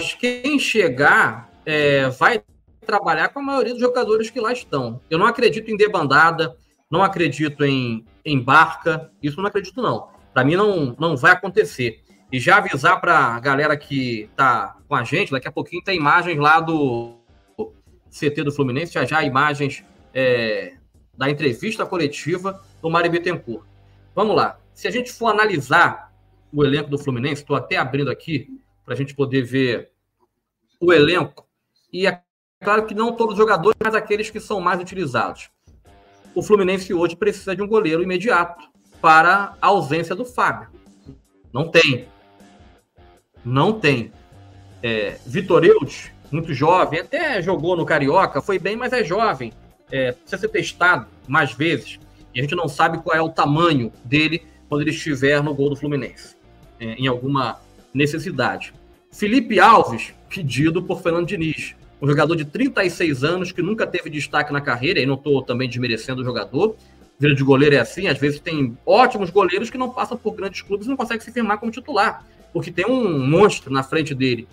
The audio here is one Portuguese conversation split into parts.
quem chegar é, vai trabalhar com a maioria dos jogadores que lá estão. Eu não acredito em debandada, não acredito em, em barca, isso não acredito não. Para mim não, não vai acontecer. E já avisar para a galera que tá com a gente, daqui a pouquinho tem imagens lá do CT do Fluminense, já já imagens é, da entrevista coletiva do Mário Bittencourt. Vamos lá. Se a gente for analisar o elenco do Fluminense, estou até abrindo aqui para a gente poder ver o elenco. E é claro que não todos os jogadores, mas aqueles que são mais utilizados. O Fluminense hoje precisa de um goleiro imediato para a ausência do Fábio. Não tem. Não tem. É, Vitor Eudes, muito jovem, até jogou no Carioca, foi bem, mas é jovem. É, precisa ser testado mais vezes. E a gente não sabe qual é o tamanho dele quando ele estiver no gol do Fluminense, é, em alguma necessidade. Felipe Alves, pedido por Fernando Diniz, um jogador de 36 anos que nunca teve destaque na carreira, e não estou também desmerecendo o jogador. Vida de goleiro é assim, às vezes tem ótimos goleiros que não passam por grandes clubes e não conseguem se firmar como titular, porque tem um monstro na frente dele.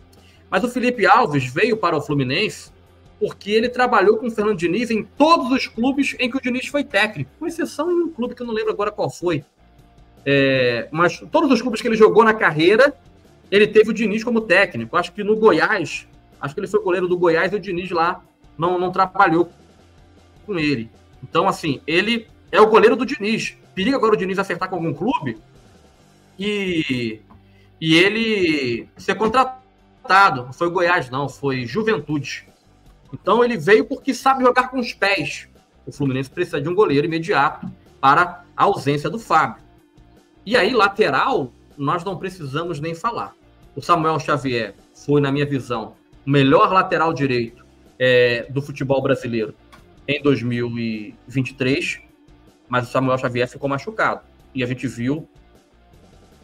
Mas o Felipe Alves veio para o Fluminense porque ele trabalhou com o Fernando Diniz em todos os clubes em que o Diniz foi técnico, com exceção em um clube que eu não lembro agora qual foi. É, mas todos os clubes que ele jogou na carreira, ele teve o Diniz como técnico. Acho que no Goiás, acho que ele foi goleiro do Goiás e o Diniz lá não, não trabalhou com ele. Então, assim, ele é o goleiro do Diniz. Periga agora o Diniz acertar com algum clube e, e ele ser contratado. Não foi Goiás, não, foi Juventude. Então ele veio porque sabe jogar com os pés. O Fluminense precisa de um goleiro imediato para a ausência do Fábio. E aí, lateral, nós não precisamos nem falar. O Samuel Xavier foi, na minha visão, o melhor lateral direito é, do futebol brasileiro em 2023, mas o Samuel Xavier ficou machucado. E a gente viu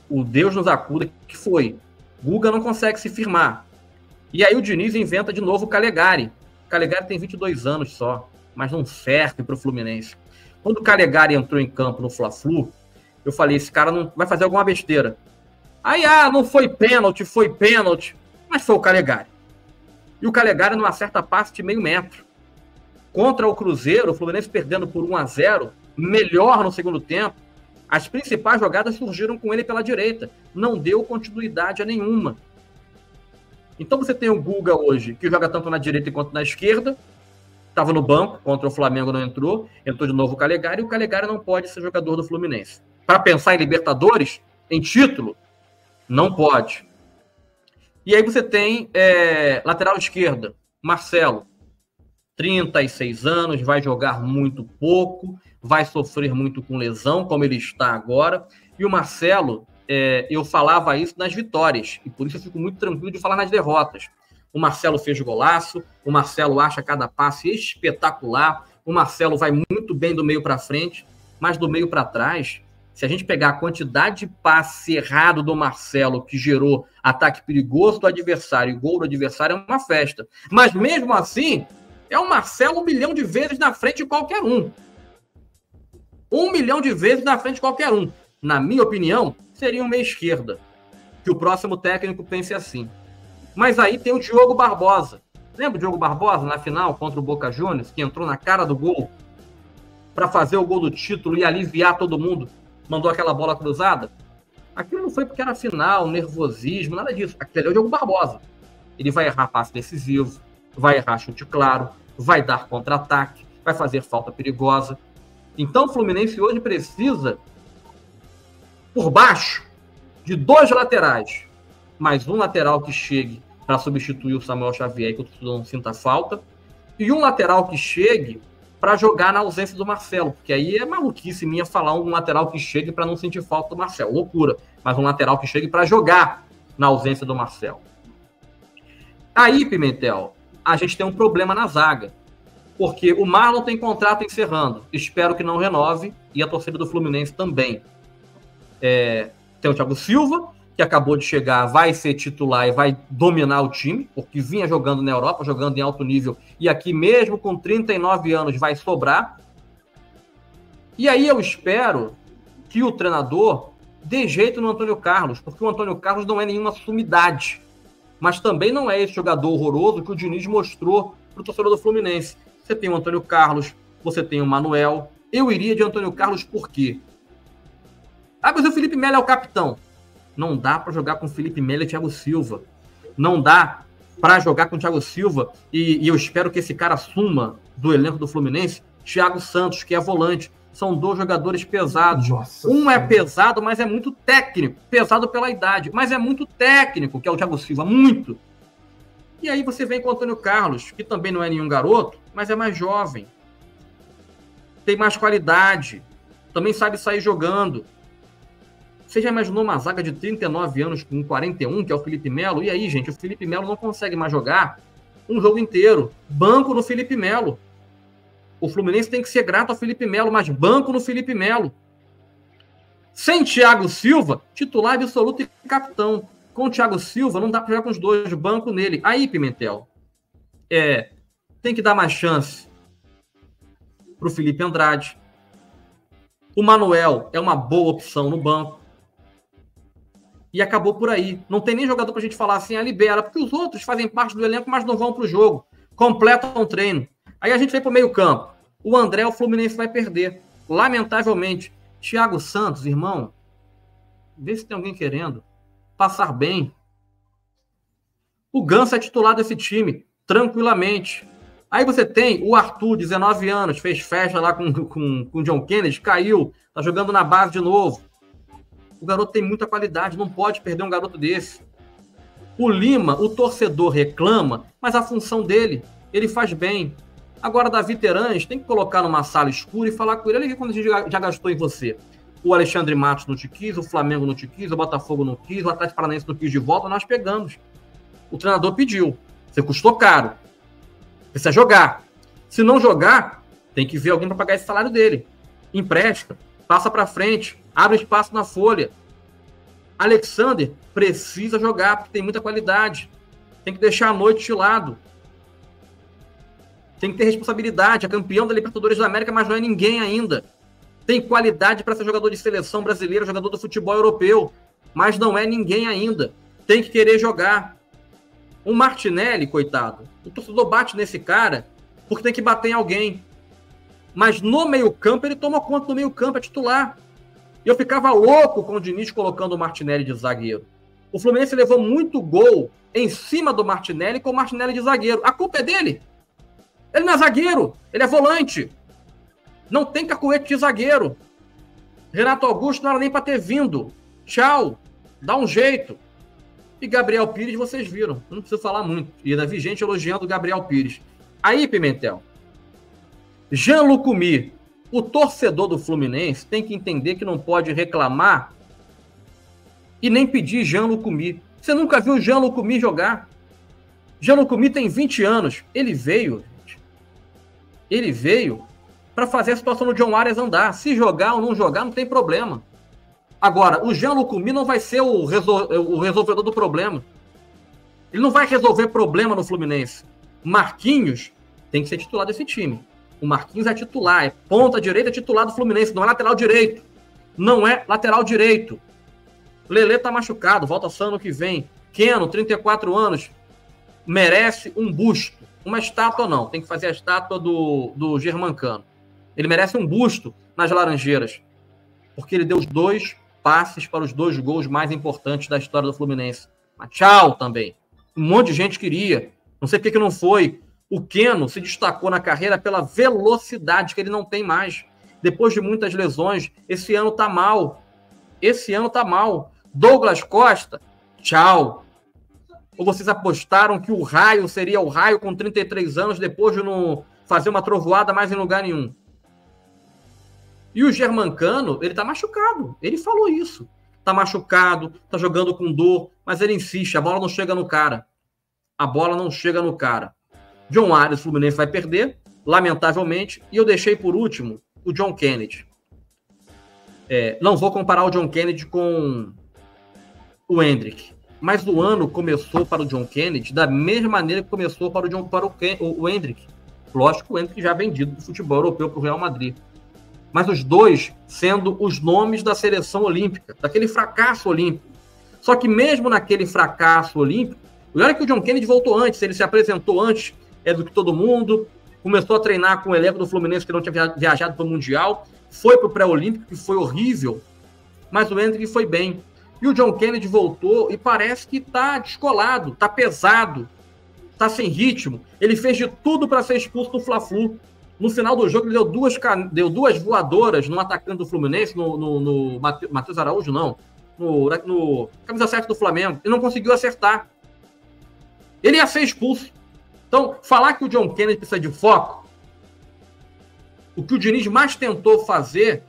o Deus nos acuda que foi. Guga não consegue se firmar. E aí o Diniz inventa de novo o Calegari, Calegari tem 22 anos só, mas não serve para o Fluminense. Quando o Calegari entrou em campo no Fla-Flu, eu falei, esse cara não vai fazer alguma besteira. Aí, ah, não foi pênalti, foi pênalti, mas foi o Calegari. E o Calegari não acerta passe de meio metro. Contra o Cruzeiro, o Fluminense perdendo por 1 a 0 melhor no segundo tempo, as principais jogadas surgiram com ele pela direita. Não deu continuidade a nenhuma. Então você tem o Guga hoje, que joga tanto na direita quanto na esquerda, estava no banco, contra o Flamengo não entrou, entrou de novo o Calegari, e o Calegari não pode ser jogador do Fluminense. Para pensar em Libertadores, em título, não pode. E aí você tem é, lateral esquerda, Marcelo, 36 anos, vai jogar muito pouco, vai sofrer muito com lesão, como ele está agora. E o Marcelo é, eu falava isso nas vitórias, e por isso eu fico muito tranquilo de falar nas derrotas. O Marcelo fez golaço, o Marcelo acha cada passe espetacular, o Marcelo vai muito bem do meio para frente, mas do meio para trás, se a gente pegar a quantidade de passe errado do Marcelo que gerou ataque perigoso do adversário e gol do adversário, é uma festa. Mas mesmo assim, é o Marcelo um milhão de vezes na frente de qualquer um. Um milhão de vezes na frente de qualquer um. Na minha opinião, seria uma esquerda. Que o próximo técnico pense assim. Mas aí tem o Diogo Barbosa. Lembra o Diogo Barbosa na final contra o Boca Juniors, que entrou na cara do gol para fazer o gol do título e aliviar todo mundo? Mandou aquela bola cruzada? Aquilo não foi porque era final, nervosismo, nada disso. Aquilo é o Diogo Barbosa. Ele vai errar passe decisivo, vai errar chute claro, vai dar contra-ataque, vai fazer falta perigosa. Então o Fluminense hoje precisa por baixo de dois laterais, mais um lateral que chegue para substituir o Samuel Xavier, que o não sinta falta, e um lateral que chegue para jogar na ausência do Marcelo, porque aí é maluquice minha falar um lateral que chegue para não sentir falta do Marcelo, loucura, mas um lateral que chegue para jogar na ausência do Marcelo. Aí, Pimentel, a gente tem um problema na zaga, porque o Marlon tem contrato encerrando, espero que não renove, e a torcida do Fluminense também. É, tem o Thiago Silva, que acabou de chegar, vai ser titular e vai dominar o time, porque vinha jogando na Europa, jogando em alto nível, e aqui mesmo com 39 anos vai sobrar. E aí eu espero que o treinador dê jeito no Antônio Carlos, porque o Antônio Carlos não é nenhuma sumidade. mas também não é esse jogador horroroso que o Diniz mostrou para o torcedor do Fluminense. Você tem o Antônio Carlos, você tem o Manuel. Eu iria de Antônio Carlos por quê? Ah, mas o Felipe Melo é o capitão. Não dá para jogar com Felipe Melo e Thiago Silva. Não dá para jogar com Thiago Silva e, e, eu espero que esse cara assuma do elenco do Fluminense, Thiago Santos, que é volante. São dois jogadores pesados. Nossa um é pesado, mas é muito técnico. Pesado pela idade, mas é muito técnico, que é o Thiago Silva, muito. E aí você vem com o Antônio Carlos, que também não é nenhum garoto, mas é mais jovem. Tem mais qualidade. Também sabe sair jogando. Você já imaginou uma zaga de 39 anos com 41, que é o Felipe Melo? E aí, gente, o Felipe Melo não consegue mais jogar um jogo inteiro. Banco no Felipe Melo. O Fluminense tem que ser grato ao Felipe Melo, mas banco no Felipe Melo. Sem Thiago Silva, titular absoluto e capitão. Com o Thiago Silva, não dá para jogar com os dois, banco nele. Aí, Pimentel, é, tem que dar mais chance para o Felipe Andrade. O Manuel é uma boa opção no banco. E acabou por aí. Não tem nem jogador para a gente falar assim, a ah, libera, porque os outros fazem parte do elenco, mas não vão para o jogo. Completam o treino. Aí a gente vai para o meio-campo. O André, o Fluminense vai perder. Lamentavelmente. Thiago Santos, irmão, vê se tem alguém querendo passar bem. O Ganso é titular desse time, tranquilamente. Aí você tem o Arthur, 19 anos, fez festa lá com, com, com o John Kennedy, caiu, tá jogando na base de novo. O garoto tem muita qualidade, não pode perder um garoto desse. O Lima, o torcedor reclama, mas a função dele, ele faz bem. Agora, Davi Terãs tem que colocar numa sala escura e falar com ele. Olha quando a gente já, já gastou em você. O Alexandre Matos não te quis, o Flamengo não te quis, o Botafogo não quis, o Atlético Paranaense não quis de volta, nós pegamos. O treinador pediu. Você custou caro. Precisa jogar. Se não jogar, tem que ver alguém para pagar esse salário dele. Empresta, passa para frente, abre espaço na folha. Alexander precisa jogar porque tem muita qualidade. Tem que deixar a noite de lado. Tem que ter responsabilidade. É campeão da Libertadores da América, mas não é ninguém ainda. Tem qualidade para ser jogador de seleção brasileira, jogador do futebol europeu, mas não é ninguém ainda. Tem que querer jogar. O Martinelli, coitado, o torcedor bate nesse cara porque tem que bater em alguém. Mas no meio-campo, ele toma conta do meio-campo, é titular. E eu ficava louco com o Diniz colocando o Martinelli de zagueiro. O Fluminense levou muito gol em cima do Martinelli com o Martinelli de zagueiro. A culpa é dele. Ele não é zagueiro, ele é volante. Não tem cacuete de zagueiro. Renato Augusto não era nem para ter vindo. Tchau. Dá um jeito. E Gabriel Pires, vocês viram. Não preciso falar muito. E ainda vi gente elogiando o Gabriel Pires. Aí, Pimentel. Jean Lucumi, o torcedor do Fluminense tem que entender que não pode reclamar e nem pedir Jean Lucumi. Você nunca viu Jean Lucumi jogar? Jean Lucumi tem 20 anos. Ele veio, ele veio para fazer a situação do John Arias andar. Se jogar ou não jogar, não tem problema. Agora, o Jean Lucumi não vai ser o, resol o resolvedor do problema. Ele não vai resolver problema no Fluminense. Marquinhos tem que ser titular desse time. O Marquinhos é titular, é ponta direita titular do Fluminense, não é lateral direito. Não é lateral direito. Lele tá machucado, volta só ano que vem. Keno, 34 anos, merece um busto. Uma estátua não, tem que fazer a estátua do, do Germancano. Ele merece um busto nas Laranjeiras, porque ele deu os dois passes para os dois gols mais importantes da história do Fluminense. Mas tchau também. Um monte de gente queria. Não sei por que não foi. O Keno se destacou na carreira pela velocidade que ele não tem mais. Depois de muitas lesões, esse ano tá mal. Esse ano tá mal. Douglas Costa, tchau. Ou vocês apostaram que o raio seria o raio com 33 anos depois de não fazer uma trovoada mais em lugar nenhum? E o Germancano, ele tá machucado. Ele falou isso. Tá machucado, tá jogando com dor, mas ele insiste, a bola não chega no cara. A bola não chega no cara. John Arias, Fluminense vai perder, lamentavelmente. E eu deixei por último o John Kennedy. É, não vou comparar o John Kennedy com o Hendrick. Mas o ano começou para o John Kennedy da mesma maneira que começou para o, John, para o, o, o Hendrick. Lógico o Hendrick já vendido do futebol europeu para o Real Madrid. Mas os dois sendo os nomes da seleção olímpica, daquele fracasso olímpico. Só que mesmo naquele fracasso olímpico, Olha que o John Kennedy voltou antes, ele se apresentou antes é, do que todo mundo, começou a treinar com o elenco do Fluminense que não tinha viajado para o Mundial, foi para o pré-olímpico, que foi horrível, mas o Hendrick foi bem. E o John Kennedy voltou e parece que está descolado, está pesado, está sem ritmo. Ele fez de tudo para ser expulso do Fla-Flu. No final do jogo, ele deu duas, deu duas voadoras no atacante do Fluminense, no, no, no Matheus Araújo, não, no, no camisa 7 do Flamengo, e não conseguiu acertar. Ele ia ser expulso. Então, falar que o John Kennedy precisa de foco, o que o Diniz mais tentou fazer